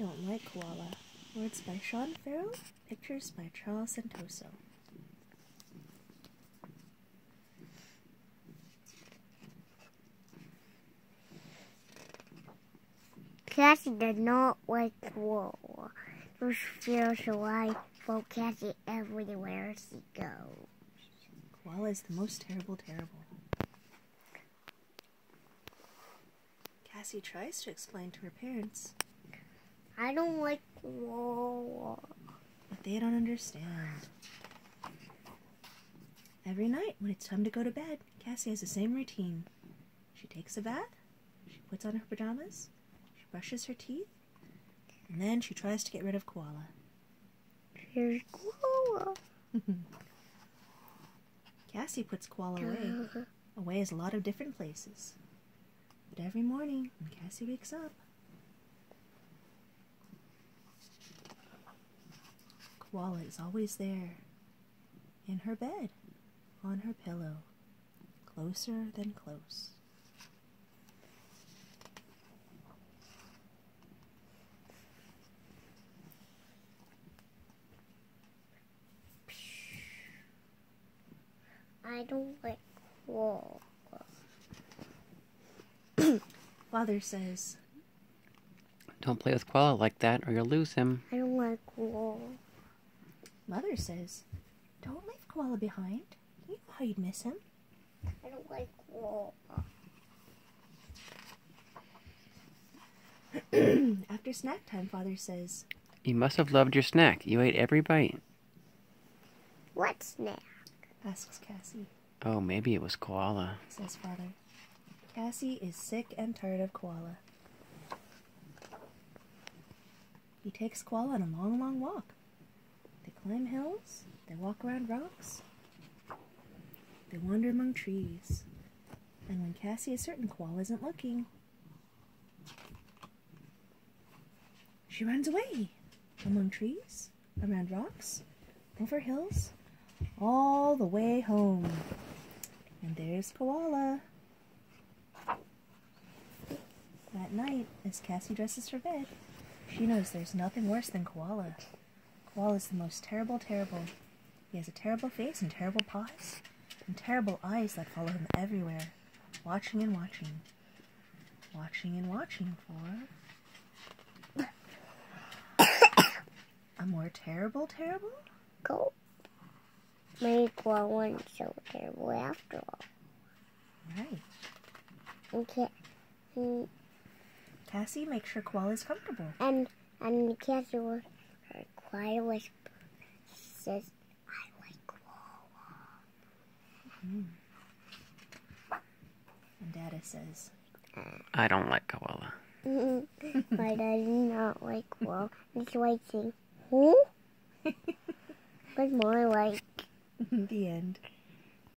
Don't Like Koala. Words by Sean Ferrell, pictures by Charles Santoso. Cassie does not like koala. Those feels why follow Cassie everywhere she goes. Koala is the most terrible, terrible. Cassie tries to explain to her parents, I don't like koala. but they don't understand. Every night, when it's time to go to bed, Cassie has the same routine. She takes a bath, she puts on her pajamas, she brushes her teeth, and then she tries to get rid of Koala. Here's koala. Cassie puts Koala away. Away is a lot of different places. But every morning, when Cassie wakes up, Koala is always there. In her bed, on her pillow, closer than close. I don't like koala. Father says, Don't play with Koala like that or you'll lose him. I don't like koala. Mother says, Don't leave Koala behind. You know how you'd miss him. I don't like koala. After snack time, Father says, You must have loved your snack. You ate every bite. What snack? asks Cassie. Oh, maybe it was Koala. says father. Cassie is sick and tired of Koala. He takes Koala on a long, long walk. Climb hills, they walk around rocks, they wander among trees. And when Cassie is certain Koala isn't looking, she runs away among trees, around rocks, over hills, all the way home. And there's Koala. That night, as Cassie dresses for bed, she knows there's nothing worse than Koala. Koala's the most terrible, terrible. He has a terrible face and terrible paws, and terrible eyes that follow him everywhere, watching and watching. Watching and watching for. a more terrible, terrible? Go. Maybe koala wasn't so terrible after all. Right. Okay. Mm, Cassie make sure Koala's comfortable. And and Cassie was her quiet whisper says, "I like And Dada says, I don't like Koala. koala." My dad not like koala. He's waiting. Who? But more like the end.